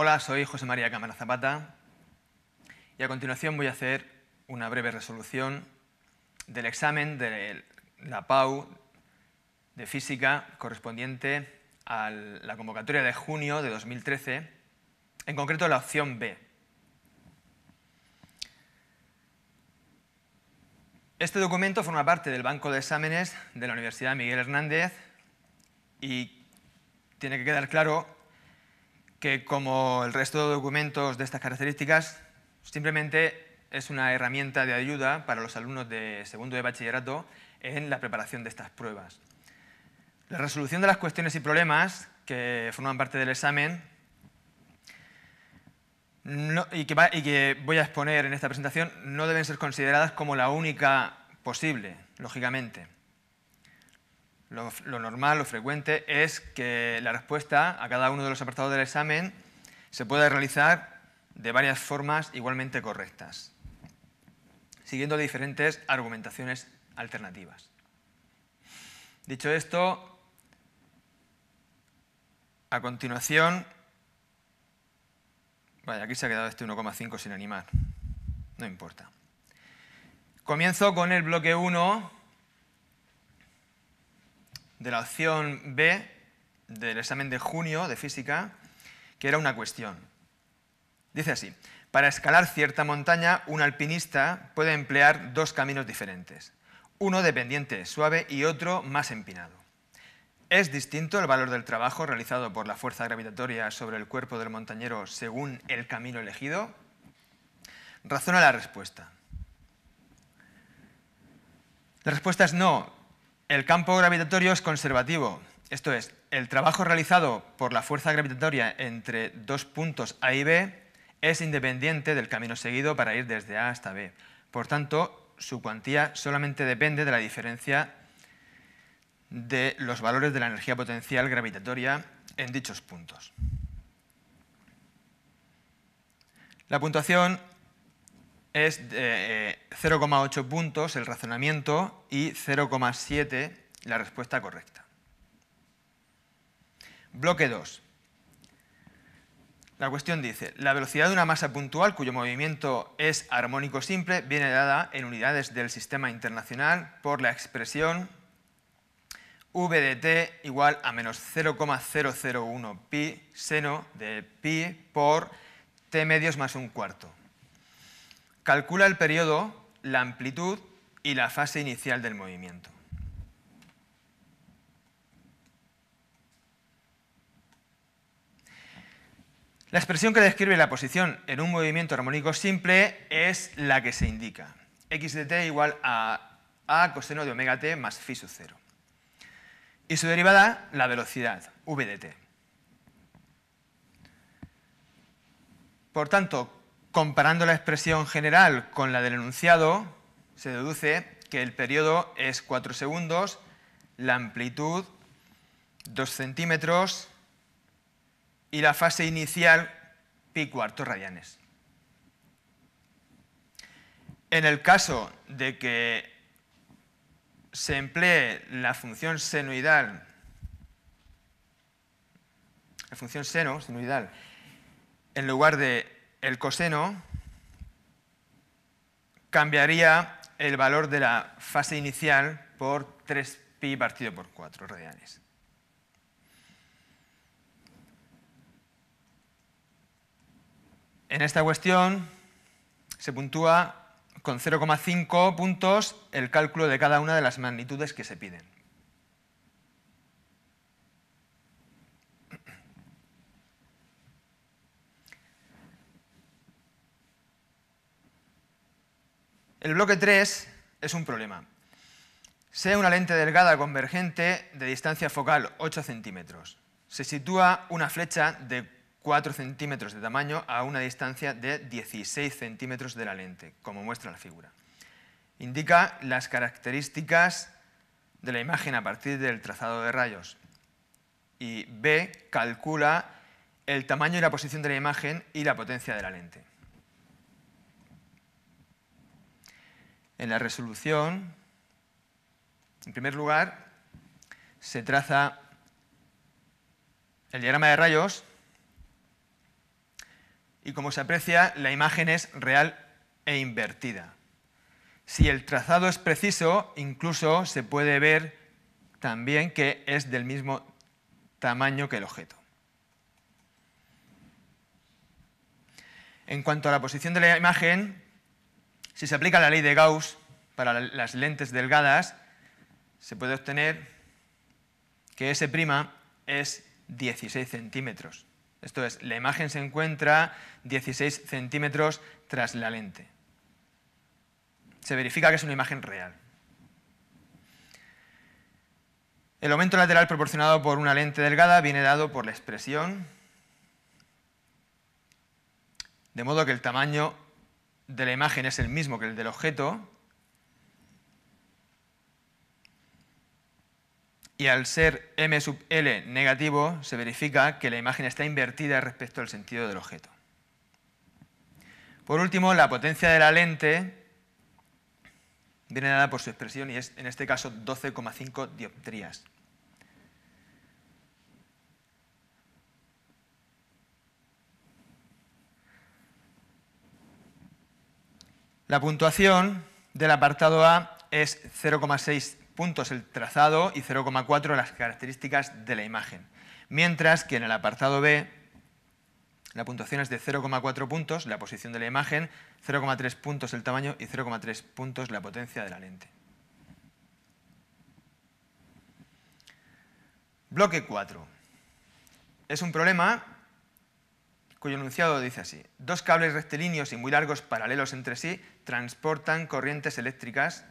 Hola, soy José María Cámara Zapata y a continuación voy a hacer una breve resolución del examen de la PAU de física correspondiente a la convocatoria de junio de 2013, en concreto la opción B. Este documento forma parte del banco de exámenes de la Universidad Miguel Hernández y tiene que quedar claro que como el resto de documentos de estas características, simplemente es una herramienta de ayuda para los alumnos de segundo de bachillerato en la preparación de estas pruebas. La resolución de las cuestiones y problemas que forman parte del examen y, que voy a exponer en esta presentación no deben ser consideradas como la única posible, lógicamente. Lo, normal, lo frecuente, es que la respuesta a cada uno de los apartados del examen se pueda realizar de varias formas igualmente correctas, siguiendo diferentes argumentaciones alternativas. Dicho esto, a continuación, vaya, aquí se ha quedado este 1,5 sin animar, no importa. Comienzo con el bloque 1 de la opción B del examen de junio de física, que era una cuestión. Dice así, para escalar cierta montaña, un alpinista puede emplear dos caminos diferentes, uno de pendiente suave y otro más empinado. ¿Es distinto el valor del trabajo realizado por la fuerza gravitatoria sobre el cuerpo del montañero según el camino elegido? Razona la respuesta. La respuesta es no, el campo gravitatorio es conservativo, esto es, el trabajo realizado por la fuerza gravitatoria entre dos puntos A y B es independiente del camino seguido para ir desde A hasta B. Por tanto, su cuantía solamente depende de la diferencia de los valores de la energía potencial gravitatoria en dichos puntos. La puntuación es 0,8 eh, puntos el razonamiento y 0,7 la respuesta correcta. Bloque 2. La cuestión dice, la velocidad de una masa puntual cuyo movimiento es armónico simple viene dada en unidades del sistema internacional por la expresión v de t igual a menos 0,001 pi seno de pi por t medios más un cuarto. Calcula el periodo, la amplitud y la fase inicial del movimiento. La expresión que describe la posición en un movimiento armónico simple es la que se indica. x de t igual a a coseno de omega t más phi sub 0. Y su derivada, la velocidad, v de t. Por tanto, Comparando la expresión general con la del enunciado, se deduce que el periodo es 4 segundos, la amplitud 2 centímetros y la fase inicial pi cuartos radianes. En el caso de que se emplee la función senoidal, la función seno, senoidal, en lugar de el coseno cambiaría el valor de la fase inicial por 3pi partido por 4 radianes. En esta cuestión se puntúa con 0,5 puntos el cálculo de cada una de las magnitudes que se piden. El bloque 3 es un problema. Sea una lente delgada convergente de distancia focal 8 centímetros. Se sitúa una flecha de 4 centímetros de tamaño a una distancia de 16 centímetros de la lente, como muestra la figura. Indica las características de la imagen a partir del trazado de rayos. Y B calcula el tamaño y la posición de la imagen y la potencia de la lente. En la resolución, en primer lugar, se traza el diagrama de rayos y como se aprecia, la imagen es real e invertida. Si el trazado es preciso, incluso se puede ver también que es del mismo tamaño que el objeto. En cuanto a la posición de la imagen, si se aplica la ley de Gauss para las lentes delgadas, se puede obtener que S' es 16 centímetros. Esto es, la imagen se encuentra 16 centímetros tras la lente. Se verifica que es una imagen real. El aumento lateral proporcionado por una lente delgada viene dado por la expresión, de modo que el tamaño de la imagen es el mismo que el del objeto, y al ser m sub L negativo, se verifica que la imagen está invertida respecto al sentido del objeto. Por último, la potencia de la lente viene dada por su expresión y es, en este caso, 12,5 dioptrías. La puntuación del apartado A es 0,6 puntos el trazado y 0,4 las características de la imagen. Mientras que en el apartado B la puntuación es de 0,4 puntos la posición de la imagen, 0,3 puntos el tamaño y 0,3 puntos la potencia de la lente. Bloque 4. Es un problema cuyo enunciado dice así. Dos cables rectilíneos y muy largos paralelos entre sí transportan corrientes eléctricas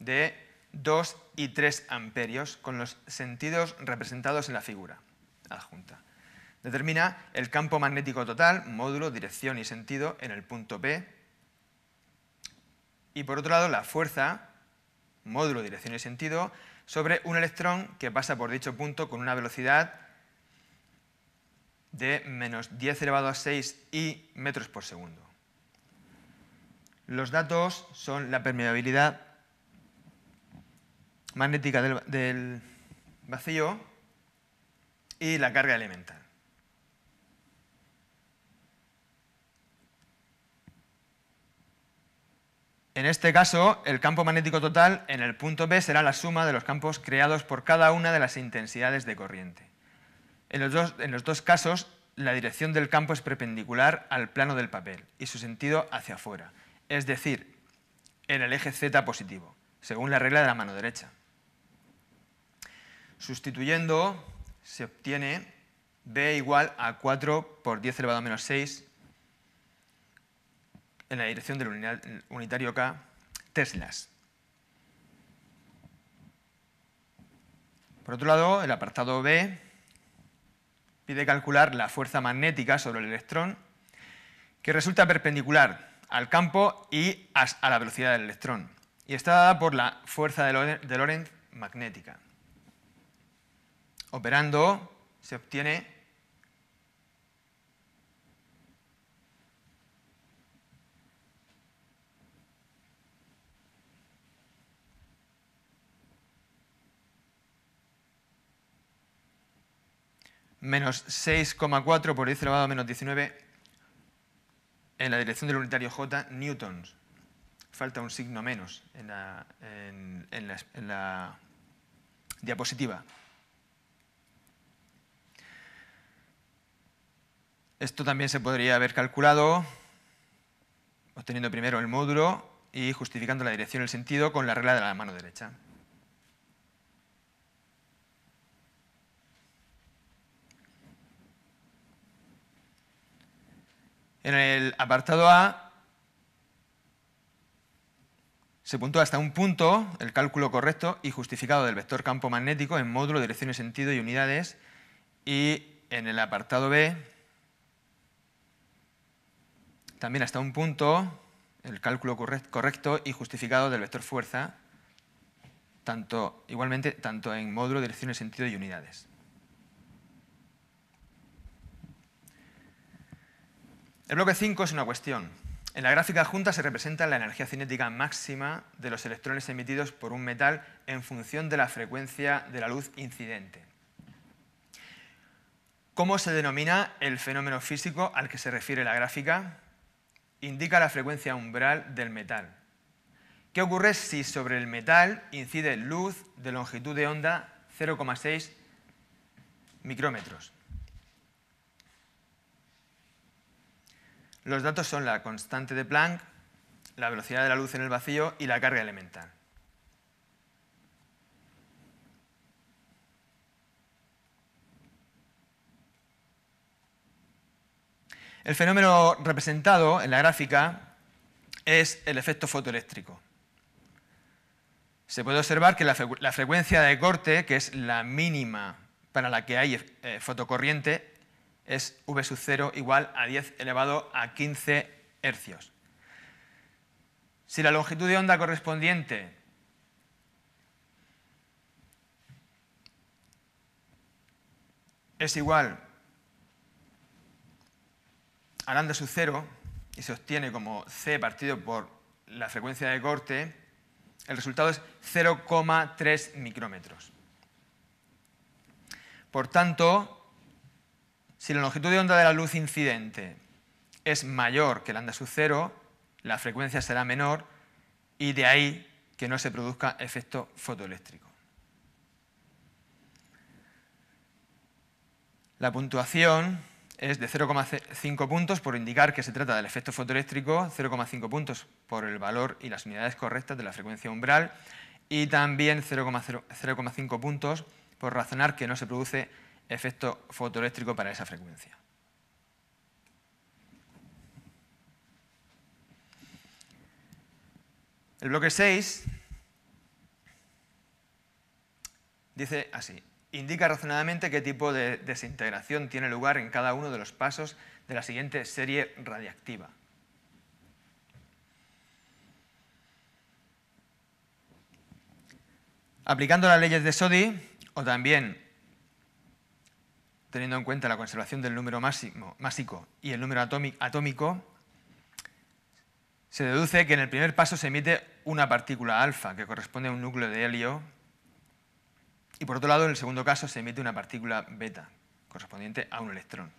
de 2 y 3 amperios con los sentidos representados en la figura adjunta. Determina el campo magnético total, módulo, dirección y sentido en el punto P. Y por otro lado, la fuerza, módulo, dirección y sentido, sobre un electrón que pasa por dicho punto con una velocidad de menos 10 elevado a 6 y metros por segundo. Los datos son la permeabilidad magnética del, vacío y la carga elemental. En este caso, el campo magnético total en el punto B será la suma de los campos creados por cada una de las intensidades de corriente. En los, dos, en los, dos, casos, la dirección del campo es perpendicular al plano del papel y su sentido hacia afuera, es decir, en el eje Z positivo, según la regla de la mano derecha. Sustituyendo se obtiene B igual a 4 por 10 elevado a menos 6 en la dirección del unitario K, teslas. Por otro lado, el apartado B pide calcular la fuerza magnética sobre el electrón que resulta perpendicular al campo y a la velocidad del electrón y está dada por la fuerza de Lorentz magnética. Operando se obtiene menos 6,4 por 10 elevado a menos 19 en la dirección del unitario J, newtons. Falta un signo menos en la, en la diapositiva. Esto también se podría haber calculado obteniendo primero el módulo y justificando la dirección y el sentido con la regla de la mano derecha. En el apartado A se puntúa hasta un punto el cálculo correcto y justificado del vector campo magnético en módulo, dirección y sentido y unidades. Y en el apartado B también hasta un punto el cálculo correcto y justificado del vector fuerza, tanto, igualmente tanto en módulo, dirección, sentido y unidades. El bloque 5 es una cuestión. En la gráfica junta se representa la energía cinética máxima de los electrones emitidos por un metal en función de la frecuencia de la luz incidente. ¿Cómo se denomina el fenómeno físico al que se refiere la gráfica? Indica la frecuencia umbral del metal. ¿Qué ocurre si sobre el metal incide luz de longitud de onda 0,6 micrómetros? Los datos son la constante de Planck, la velocidad de la luz en el vacío y la carga elemental. El fenómeno representado en la gráfica es el efecto fotoeléctrico. Se puede observar que la, frecuencia de corte, que es la mínima para la que hay eh, fotocorriente, es V sub 0 igual a 10 elevado a 15 hercios. Si la longitud de onda correspondiente es igual a lambda sub 0 y se obtiene como C partido por la frecuencia de corte, el resultado es 0,3 micrómetros. Por tanto, si la longitud de onda de la luz incidente es mayor que lambda sub 0, la frecuencia será menor y de ahí que no se produzca efecto fotoeléctrico. La puntuación es de 0,5 puntos por indicar que se trata del efecto fotoeléctrico, 0,5 puntos por el valor y las unidades correctas de la frecuencia umbral y también 0,5 puntos por razonar que no se produce efecto fotoeléctrico para esa frecuencia. El bloque 6 dice así, indica razonadamente qué tipo de desintegración tiene lugar en cada uno de los pasos de la siguiente serie radiactiva. Aplicando las leyes de Sodi, o también teniendo en cuenta la conservación del número másico y el número atómico, se deduce que en el primer paso se emite una partícula alfa, que corresponde a un núcleo de helio, y por otro lado, en el segundo caso, se emite una partícula beta, correspondiente a un electrón.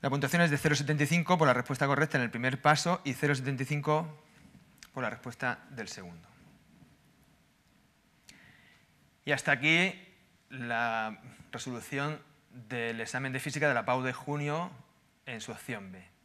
La puntuación es de 0,75 por la respuesta correcta en el primer paso y 0,75 la respuesta del segundo. Y hasta aquí la resolución del examen de física de la PAU de junio en su opción B.